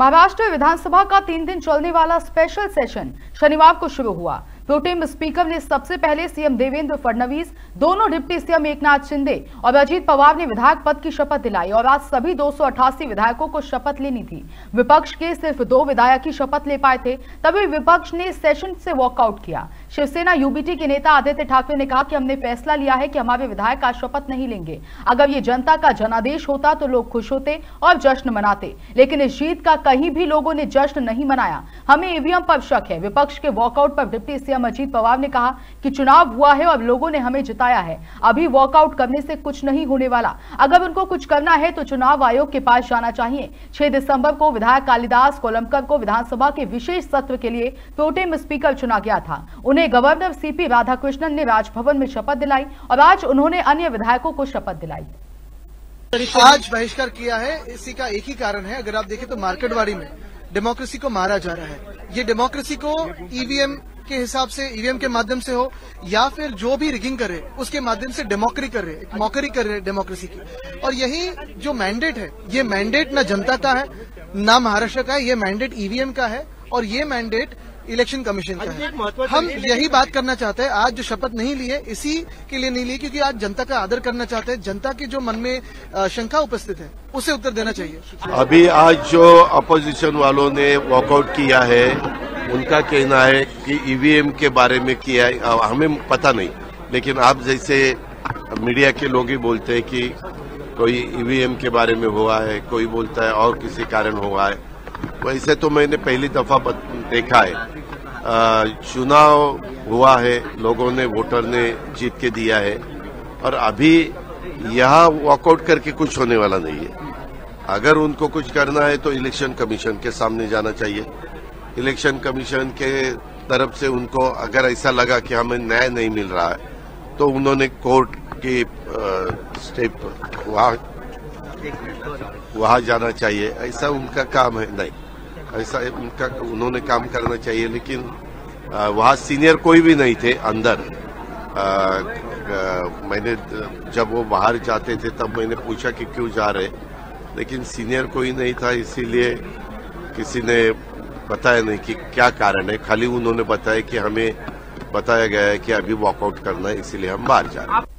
महाराष्ट्र विधानसभा का तीन दिन चलने वाला स्पेशल सेशन शनिवार को शुरू हुआ। प्रोटेम स्पीकर ने सबसे पहले सीएम देवेंद्र फडणवीस, दोनों डिप्टी सीएम एकनाथ शिंदे और अजीत पवार ने विधायक पद की शपथ दिलाई और आज सभी दो सौ अठासी विधायकों को शपथ लेनी थी। विपक्ष के सिर्फ़ दो विधायक ही शपथ ले पाए थे, तभी विपक्ष ने सेशन से वॉकआउट किया। शिवसेना यूबीटी के नेता आदित्य ठाकरे ने कहा कि हमने फैसला लिया है कि हमारे विधायक आज शपथ नहीं लेंगे। अगर ये जनता का जनादेश होता तो लोग खुश होते और जश्न मनाते। लेकिन इस जीत का कहीं भी लोगों ने जश्न नहीं मनाया। हमें ईवीएम पर शक है। विपक्ष के वॉकआउट पर डिप्टी सीएम अजीत पवार ने कहा कि चुनाव हुआ है और लोगों ने हमें जिताया है। अभी वॉकआउट करने से कुछ नहीं होने वाला। अगर उनको कुछ करना है तो चुनाव आयोग के पास जाना चाहिए। छह दिसंबर को विधायक कालिदास कोलमकर को विधानसभा के विशेष सत्र के लिए प्रोटेम स्पीकर चुना गया था। उन्हें उन्हें गवर्नर सीपी राधाकृष्णन ने राजभवन में शपथ दिलाई और आज उन्होंने अन्य विधायकों को शपथ दिलाई। आज बहिष्कार किया है, इसी का एक ही कारण है, अगर आप देखें तो मार्केटवाड़ी में डेमोक्रेसी को मारा जा रहा है। ये डेमोक्रेसी को ईवीएम के हिसाब से ईवीएम के माध्यम से हो, या फिर जो भी रिगिंग करे, उसके माध्यम से डेमोक्री कर रहे मौकरी कर रहे डेमोक्रेसी की। और यही जो मैंडेट है, ये मैंडेट न जनता का है, न महाराष्ट्र का है, ये मैंडेट ईवीएम का है, और ये मैंडेट इलेक्शन कमीशन का है हम यही बात करना चाहते हैं आज जो शपथ नहीं लिए इसी के लिए नहीं लिए क्योंकि आज जनता का आदर करना चाहते हैं जनता के जो मन में शंका उपस्थित है उसे उत्तर देना चाहिए। अभी आज जो अपोजिशन वालों ने वॉकआउट किया है उनका कहना है कि ईवीएम के बारे में किया है हमें पता नहीं लेकिन आप जैसे मीडिया के लोग ही बोलते हैं कि कोई ईवीएम के बारे में हुआ है कोई बोलता है और किसी कारण हुआ है वैसे तो मैंने पहली दफ़ा देखा है। चुनाव हुआ है, लोगों ने, वोटर ने जीत के दिया है। और अभी यहाँ वॉकआउट करके कुछ होने वाला नहीं है। अगर उनको कुछ करना है तो इलेक्शन कमीशन के सामने जाना चाहिए। इलेक्शन कमीशन के तरफ़ से उनको अगर ऐसा लगा कि हमें न्याय नहीं मिल रहा है तो उन्होंने कोर्ट के स्टेप वहाँ वहाँ जाना चाहिए। ऐसा उनका काम है, नहीं। ऐसा उनका उन्होंने काम करना चाहिए लेकिन वहाँ सीनियर कोई भी नहीं थे अंदर। आ, आ, मैंने जब वो बाहर जाते थे तब मैंने पूछा कि क्यों जा रहे लेकिन सीनियर कोई नहीं था इसीलिए किसी ने बताया नहीं कि क्या कारण है। खाली उन्होंने बताया कि हमें बताया गया है कि अभी वॉकआउट करना है इसीलिए हम बाहर जा रहे हैं।